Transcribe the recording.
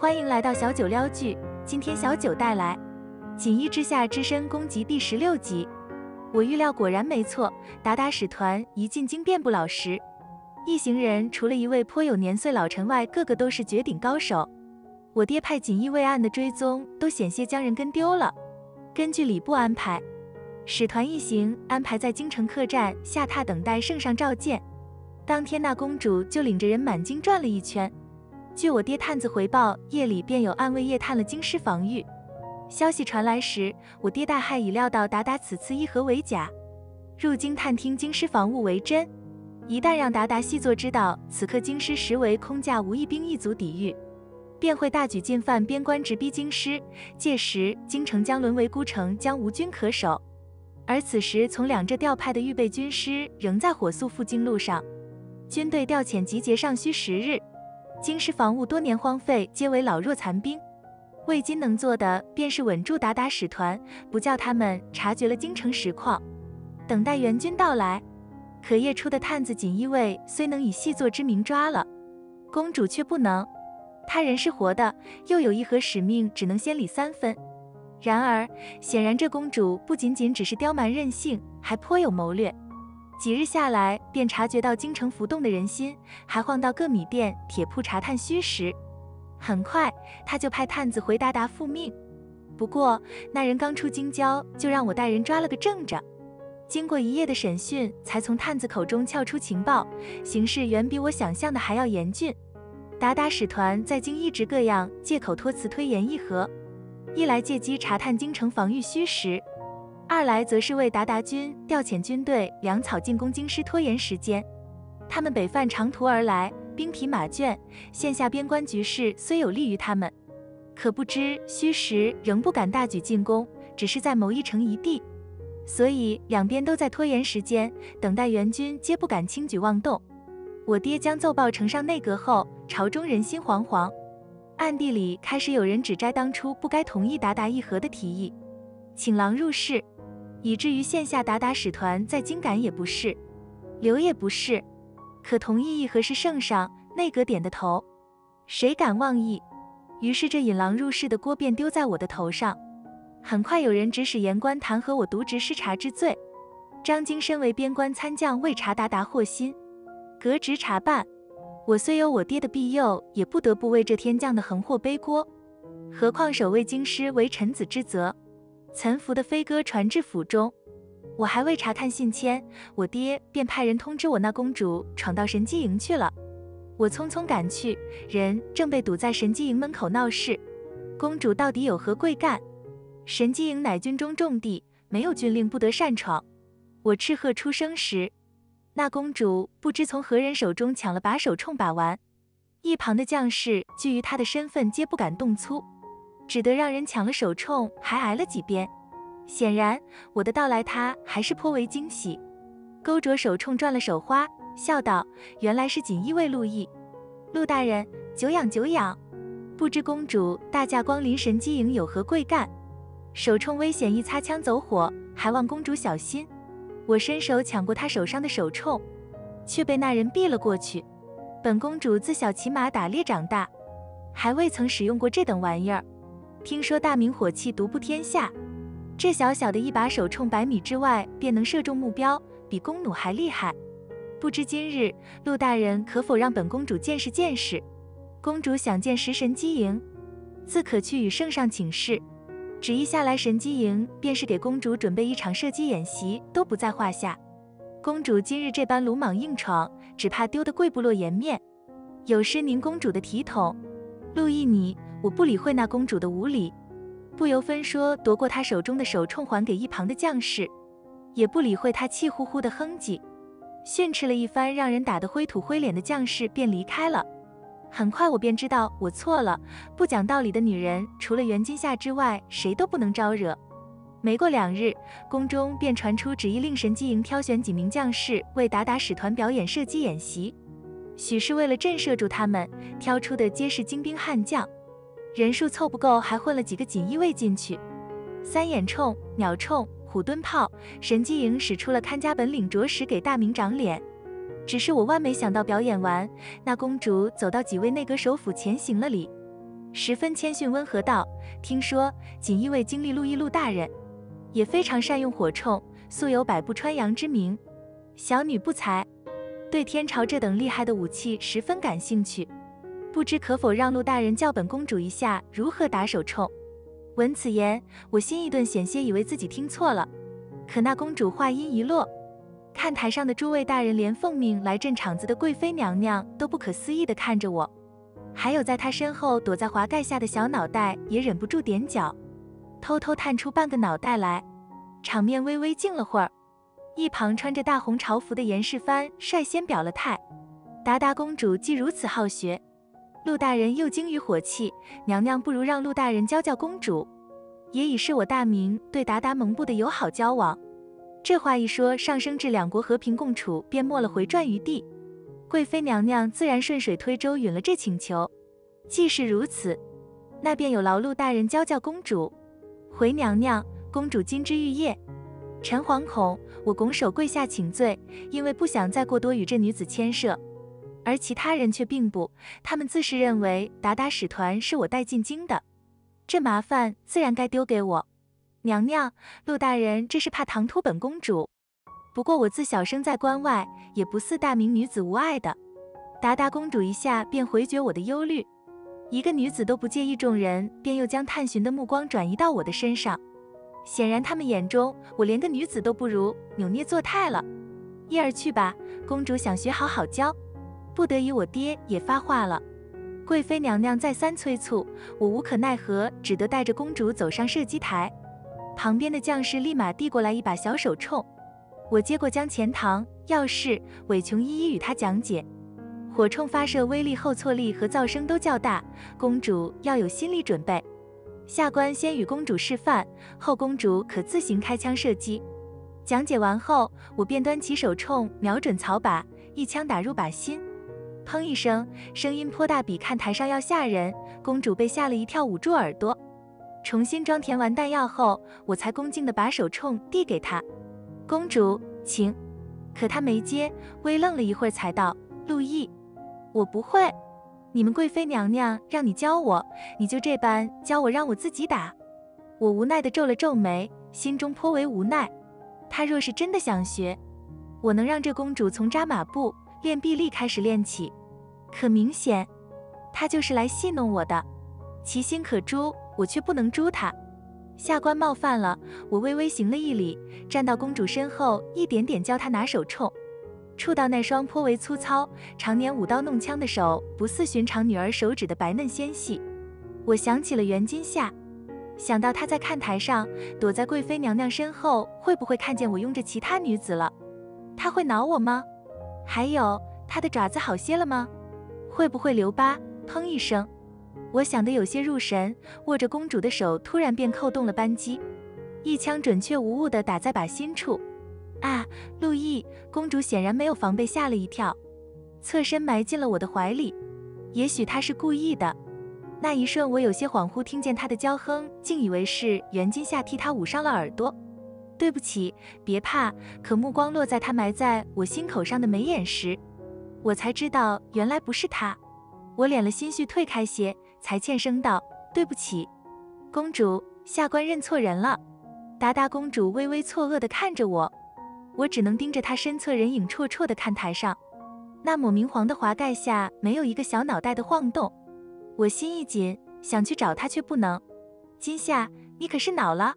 欢迎来到小九撩剧，今天小九带来《锦衣之下之身攻击》第十六集。我预料果然没错，鞑靼使团一进京便不老实，一行人除了一位颇有年岁老臣外，个个都是绝顶高手。我爹派锦衣卫案的追踪都险些将人跟丢了。根据礼部安排，使团一行安排在京城客栈下榻等待圣上召见。当天，那公主就领着人满京转了一圈。据我爹探子回报，夜里便有暗卫夜探了京师防御。消息传来时，我爹大骇，已料到达达此次一合为假，入京探听京师防务为真。一旦让达达细作知道此刻京师实为空架，无一兵一卒抵御，便会大举进犯边关，直逼京师。届时，京城将沦为孤城，将无军可守。而此时，从两浙调派的预备军师仍在火速赴京路上。军队调遣集结尚需十日，京师防务多年荒废，皆为老弱残兵。魏金能做的，便是稳住鞑靼使团，不叫他们察觉了京城实况，等待援军到来。可夜出的探子锦衣卫虽能以细作之名抓了公主，却不能。他人是活的，又有一何使命，只能先理三分。然而显然这公主不仅仅只是刁蛮任性，还颇有谋略。几日下来，便察觉到京城浮动的人心，还晃到各米店、铁铺查探虚实。很快，他就派探子回鞑靼复命。不过那人刚出京郊，就让我带人抓了个正着。经过一夜的审讯，才从探子口中撬出情报，形势远比我想象的还要严峻。鞑靼使团在京一直各样借口托辞推延议和，一来借机查探京城防御虚实。二来则是为鞑靼军调遣军队粮草进攻京师拖延时间。他们北犯长途而来，兵疲马倦，线下边关局势虽有利于他们，可不知虚实仍不敢大举进攻，只是在谋一城一地。所以两边都在拖延时间，等待援军，皆不敢轻举妄动。我爹将奏报呈上内阁后，朝中人心惶惶，暗地里开始有人指摘当初不该同意鞑靼议和的提议，请郎入室。以至于线下鞑靼使团在京赶也不是，留也不是，可同意议和是圣上内阁点的头，谁敢妄议？于是这引狼入室的锅便丢在我的头上。很快有人指使言官弹劾我渎职失察之罪。张京身为边关参将，为查鞑靼祸心，革职查办。我虽有我爹的庇佑，也不得不为这天降的横祸背锅。何况守卫京师为臣子之责。岑福的飞鸽传至府中，我还未查看信签，我爹便派人通知我那公主闯到神机营去了。我匆匆赶去，人正被堵在神机营门口闹事。公主到底有何贵干？神机营乃军中重地，没有军令不得擅闯。我斥喝出声时，那公主不知从何人手中抢了把手铳把玩，一旁的将士惧于她的身份，皆不敢动粗。只得让人抢了手铳，还挨了几鞭。显然我的到来，他还是颇为惊喜，勾着手铳转了手花，笑道：“原来是锦衣卫陆毅，陆大人久仰久仰。不知公主大驾光临神机营有何贵干？手铳危险，一擦枪走火，还望公主小心。”我伸手抢过他手上的手铳，却被那人避了过去。本公主自小骑马打猎长大，还未曾使用过这等玩意儿。听说大明火器独步天下，这小小的一把手冲，百米之外便能射中目标，比弓弩还厉害。不知今日陆大人可否让本公主见识见识？公主想见食神机营，自可去与圣上请示。旨意下来，神机营便是给公主准备一场射击演习，都不在话下。公主今日这般鲁莽硬闯，只怕丢得贵部落颜面，有失您公主的体统。陆毅，你。我不理会那公主的无礼，不由分说夺过她手中的手铳还给一旁的将士，也不理会她气呼呼的哼唧，训斥了一番，让人打得灰土灰脸的将士便离开了。很快我便知道我错了，不讲道理的女人除了袁金夏之外，谁都不能招惹。没过两日，宫中便传出旨意，令神机营挑选几名将士为鞑靼使团表演射击演习，许是为了震慑住他们，挑出的皆是精兵悍将。人数凑不够，还混了几个锦衣卫进去。三眼铳、鸟铳、虎蹲炮，神机营使出了看家本领，着实给大明长脸。只是我万没想到，表演完，那公主走到几位内阁首辅前行了礼，十分谦逊温和道：“听说锦衣卫经历陆毅陆大人，也非常善用火铳，素有百步穿杨之名。小女不才，对天朝这等厉害的武器十分感兴趣，不知可否让陆大人教本公主一下如何打手冲？”闻此言，我心一顿，险些以为自己听错了。可那公主话音一落，看台上的诸位大人，连奉命来镇场子的贵妃娘娘都不可思议地看着我。还有在她身后躲在华盖下的小脑袋也忍不住踮脚，偷偷探出半个脑袋来。场面微微静了会儿，一旁穿着大红朝服的严世蕃率先表了态：“达达公主既如此好学，陆大人又精于火器，娘娘不如让陆大人教教公主，也已是我大明对达达蒙部的友好交往。”这话一说，上升至两国和平共处，便没了回转余地。贵妃娘娘自然顺水推舟允了这请求。既是如此，那便有劳陆大人教教公主。回娘娘，公主金枝玉叶。臣惶恐，我拱手跪下请罪，因为不想再过多与这女子牵涉。而其他人却并不，他们自是认为达达使团是我带进京的，这麻烦自然该丢给我。娘娘，陆大人这是怕唐突本公主。不过我自小生在关外，也不似大明女子无爱的。达达公主一下便回绝我的忧虑，一个女子都不介意，众人便又将探寻的目光转移到我的身上。显然他们眼中我连个女子都不如，扭捏作态了。一儿去吧，公主想学好好教。不得已，我爹也发话了。贵妃娘娘再三催促，我无可奈何，只得带着公主走上射击台。旁边的将士立马递过来一把小手铳。我接过，将钱塘、钥匙、韦琼一一与他讲解。火铳发射威力、后挫力和噪声都较大，公主要有心理准备。下官先与公主示范，后公主可自行开枪射击。讲解完后，我便端起手铳，瞄准草靶，一枪打入靶心。砰一声，声音颇大，比看台上要吓人。公主被吓了一跳，捂住耳朵。重新装填完弹药后，我才恭敬地把手铳递给她。公主，请。可她没接，微愣了一会儿，才道：“陆毅，我不会。你们贵妃娘娘让你教我，你就这般教我，让我自己打。”我无奈地皱了皱眉，心中颇为无奈。她若是真的想学，我能让这公主从扎马步、练臂力开始练起。可明显，她就是来戏弄我的。其心可诛，我却不能诛她。下官冒犯了，我微微行了一礼，站到公主身后，一点点教她拿手冲，触到那双颇为粗糙、常年舞刀弄枪的手，不似寻常女儿手指的白嫩纤细。我想起了袁今夏，想到她在看台上躲在贵妃娘娘身后，会不会看见我拥着其他女子了？她会恼我吗？还有，她的爪子好些了吗？会不会留疤？砰一声。我想得有些入神，握着公主的手突然便扣动了扳机，一枪准确无误地打在靶心处。啊，陆毅！公主显然没有防备，吓了一跳，侧身埋进了我的怀里。也许她是故意的。那一瞬，我有些恍惚，听见她的娇哼，竟以为是袁今夏替她捂上了耳朵。对不起，别怕。可目光落在她埋在我心口上的眉眼时，我才知道原来不是她。我敛了心绪，退开些。才欠声道：“对不起，公主，下官认错人了。”达达公主微微错愕地看着我，我只能盯着她身侧人影绰绰的看台上，那抹明黄的华盖下没有一个小脑袋的晃动。我心一紧，想去找她却不能。今夏，你可是恼了？